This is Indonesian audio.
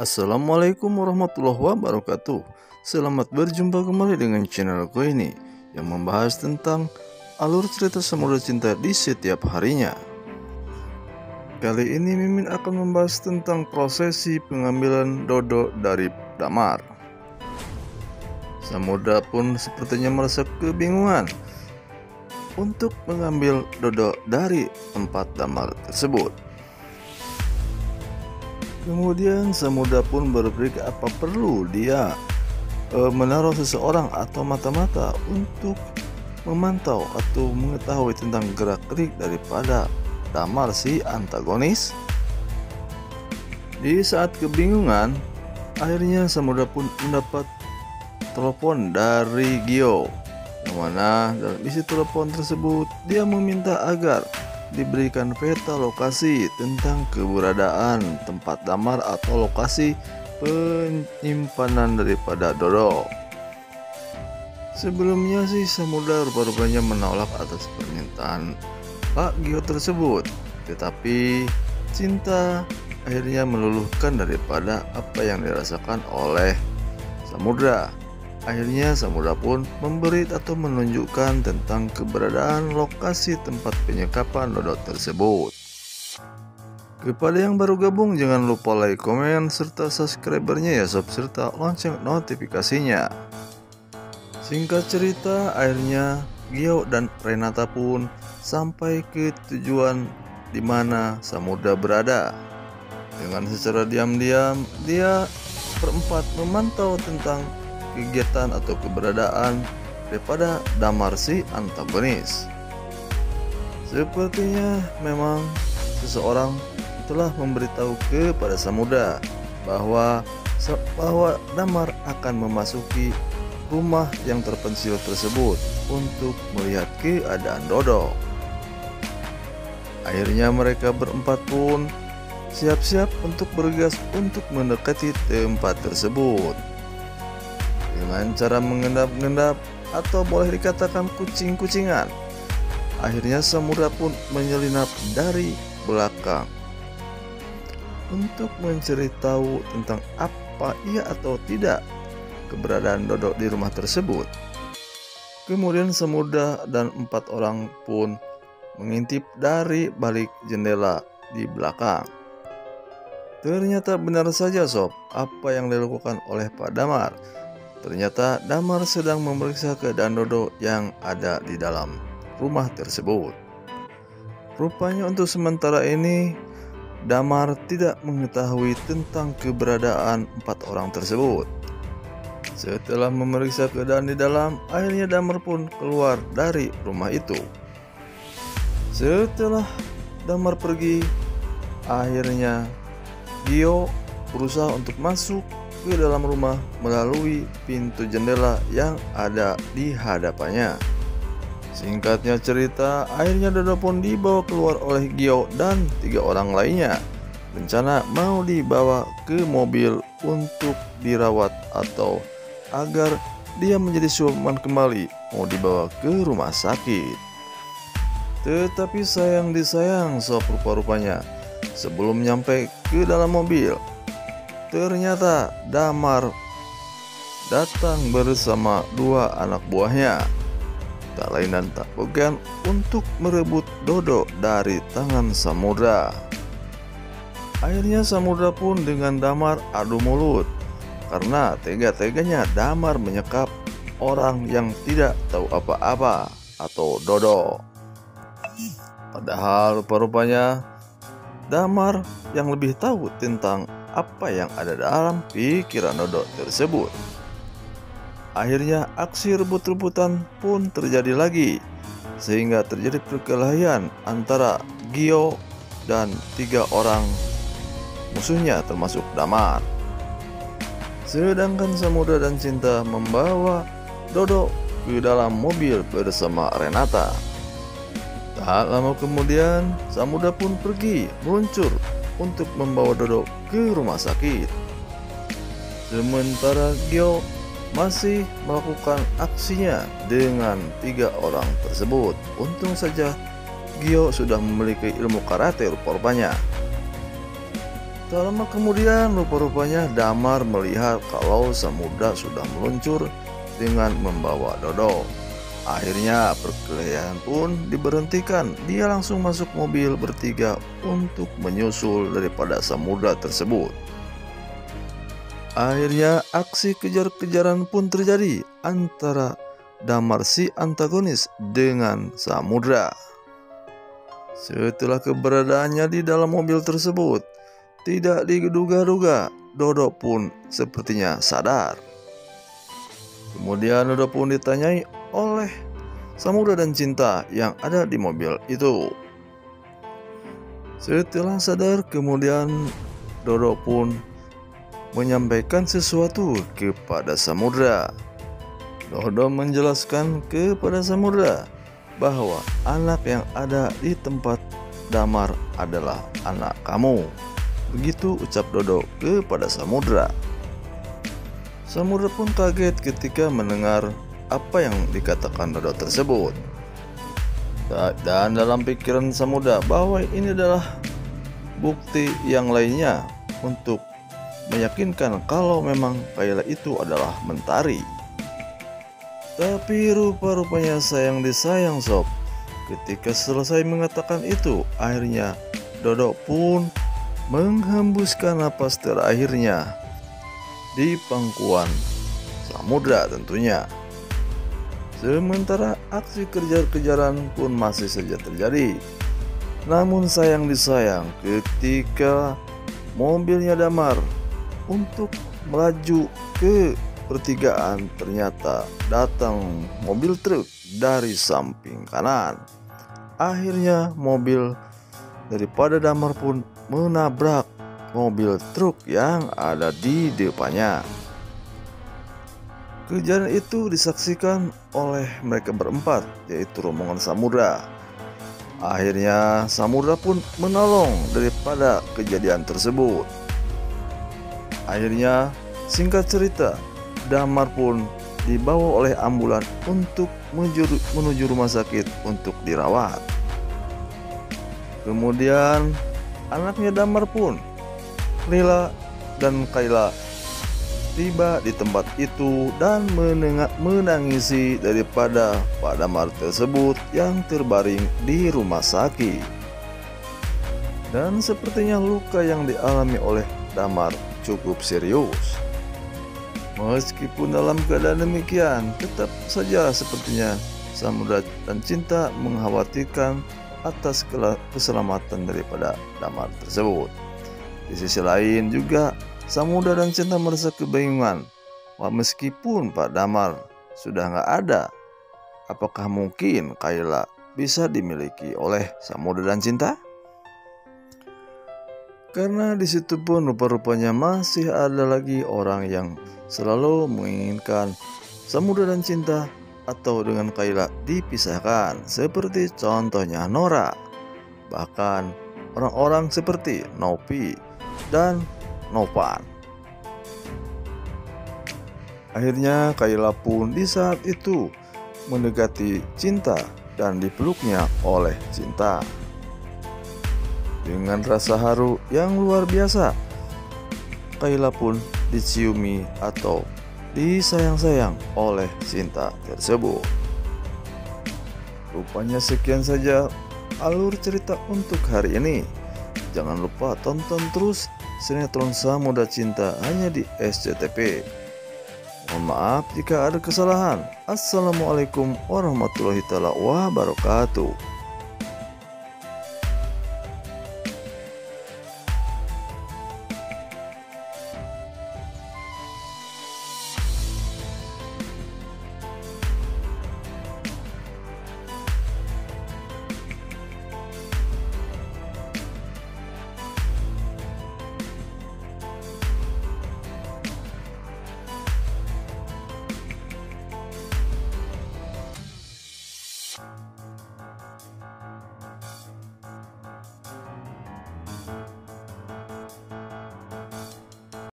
Assalamualaikum warahmatullahi wabarakatuh. Selamat berjumpa kembali dengan channel gue ini Yang membahas tentang alur cerita Samudra Cinta di setiap harinya. Kali ini Mimin akan membahas tentang prosesi pengambilan Dodo dari Damar. Samudra pun sepertinya merasa kebingungan untuk mengambil Dodo dari tempat Damar tersebut Kemudian Samudra pun berpikir apa perlu dia e, menaruh seseorang atau mata-mata untuk memantau atau mengetahui tentang gerak-gerik daripada Damar si antagonis. Di saat kebingungan, akhirnya Samudra pun mendapat telepon dari Gio. Yang mana dalam isi telepon tersebut dia meminta agar diberikan peta lokasi tentang keberadaan tempat damar atau lokasi penyimpanan daripada Dodo. Sebelumnya sih Samudra rupa-rupanya menolak atas permintaan Pak Gio tersebut, tetapi cinta akhirnya meluluhkan daripada apa yang dirasakan oleh Samudra. Akhirnya Samudra pun memberi atau menunjukkan tentang keberadaan lokasi tempat penyekapan dodot tersebut. Kepada yang baru gabung jangan lupa like, komen, serta subscribernya ya sob serta lonceng notifikasinya. Singkat cerita akhirnya Gio dan Renata pun sampai ke tujuan di mana Samudra berada. Dengan secara diam-diam dia berempat memantau tentang kegiatan atau keberadaan daripada Damarsi antagonis. Sepertinya memang seseorang telah memberitahu kepada Samudra bahwa bahwa Damar akan memasuki rumah yang terpencil tersebut untuk melihat keadaan Dodo. Akhirnya mereka berempat pun siap-siap untuk bergas untuk mendekati tempat tersebut dengan cara mengendap-endap atau boleh dikatakan kucing-kucingan. Akhirnya Samudra pun menyelinap dari belakang untuk mencari tahu tentang apa ia atau tidak keberadaan Dodo di rumah tersebut. Kemudian Samudra dan empat orang pun mengintip dari balik jendela di belakang. Ternyata benar saja sob apa yang dilakukan oleh Pak Damar Ternyata Damar sedang memeriksa keadaan Dodo yang ada di dalam rumah tersebut. Rupanya untuk sementara ini Damar tidak mengetahui tentang keberadaan empat orang tersebut. Setelah memeriksa keadaan di dalam, akhirnya Damar pun keluar dari rumah itu. Setelah Damar pergi, akhirnya Gio berusaha untuk masuk ke dalam rumah melalui pintu jendela yang ada di hadapannya. Singkatnya cerita, akhirnya Dodo pun dibawa keluar oleh Gio dan tiga orang lainnya. Rencana mau dibawa ke mobil untuk dirawat atau agar dia menjadi siluman kembali mau dibawa ke rumah sakit. Tetapi sayang disayang sob rupa-rupanya sebelum nyampe ke dalam mobil Ternyata Damar datang bersama dua anak buahnya. Tak lain dan tak bukan untuk merebut Dodo dari tangan Samudra. Akhirnya Samudra pun dengan Damar adu mulut karena tega-teganya Damar menyekap orang yang tidak tahu apa-apa atau Dodo. Padahal rupa-rupanya Damar yang lebih tahu tentang apa yang ada dalam pikiran Dodo tersebut. Akhirnya aksi rebut-rebutan pun terjadi lagi sehingga terjadi perkelahian antara Gio dan tiga orang musuhnya termasuk Damar. Sedangkan Samudra dan Cinta membawa Dodo ke dalam mobil bersama Renata. Tak lama kemudian, Samudra pun pergi meluncur untuk membawa Dodo ke rumah sakit. Sementara Gyo masih melakukan aksinya dengan tiga orang tersebut. Untung saja Gyo sudah memiliki ilmu karate rupanya. Tak lama kemudian rupa-rupanya Damar melihat kalau Samudra sudah meluncur dengan membawa Dodo. Akhirnya perkelahian pun diberhentikan. Dia langsung masuk mobil bertiga untuk menyusul daripada Samudra tersebut. Akhirnya aksi kejar-kejaran pun terjadi antara Damar si antagonis dengan Samudra. Setelah keberadaannya di dalam mobil tersebut, tidak diduga-duga, Dodo pun sepertinya sadar. Kemudian Dodo pun ditanyai oleh Samudra dan Cinta yang ada di mobil itu. Setelah sadar, kemudian Dodo pun menyampaikan sesuatu kepada Samudra. Dodo menjelaskan kepada Samudra bahwa anak yang ada di tempat damar adalah anak kamu. Begitu ucap Dodo kepada Samudra. Samudra pun kaget ketika mendengar apa yang dikatakan Dodo tersebut. Dan dalam pikiran Samudra bahwa ini adalah bukti yang lainnya untuk meyakinkan kalau memang Kaila itu adalah mentari. Tapi rupa-rupanya sayang disayang sob. Ketika selesai mengatakan itu, akhirnya Dodo pun menghembuskan napas terakhirnya di pangkuan samudra tentunya. Sementara aksi kejar-kejaran pun masih saja terjadi. Namun sayang disayang ketika mobilnya damar untuk melaju ke pertigaan ternyata datang mobil truk dari samping kanan. Akhirnya mobil daripada damar pun menabrak mobil truk yang ada di depannya. Kejadian itu disaksikan oleh mereka berempat, yaitu rombongan Samudra. Akhirnya Samudra pun menolong daripada kejadian tersebut. Akhirnya singkat cerita, Damar pun dibawa oleh ambulan untuk menuju rumah sakit untuk dirawat. Kemudian Anaknya Damar pun, Lila dan Kaila tiba di tempat itu dan menangisi daripada Pak Damar tersebut yang terbaring di rumah sakit. Dan sepertinya luka yang dialami oleh Damar cukup serius. Meskipun dalam keadaan demikian, tetap saja sepertinya Samudra dan Cinta mengkhawatirkan atas keselamatan daripada Damar tersebut. Di sisi lain juga Samudra dan Cinta merasa kebingungan Wah, meskipun Pak Damar sudah nggak ada, apakah mungkin Kaila bisa dimiliki oleh Samudra dan Cinta? Karena di situ pun rupa-rupanya masih ada lagi orang yang selalu menginginkan Samudra dan Cinta atau dengan Kaila dipisahkan seperti contohnya Nora bahkan orang-orang seperti Nopi dan Novan akhirnya Kaila pun di saat itu mendekati cinta dan dipeluknya oleh cinta dengan rasa haru yang luar biasa Kaila pun diciumi atau disayang-sayang oleh Sinta tersebut. Rupanya sekian saja alur cerita untuk hari ini. Jangan lupa tonton terus sinetron Samudra Cinta hanya di SCTV. Mohon maaf jika ada kesalahan. Assalamualaikum warahmatullahi wabarakatuh.